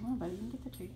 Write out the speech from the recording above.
Come on, buddy, you can get the treat.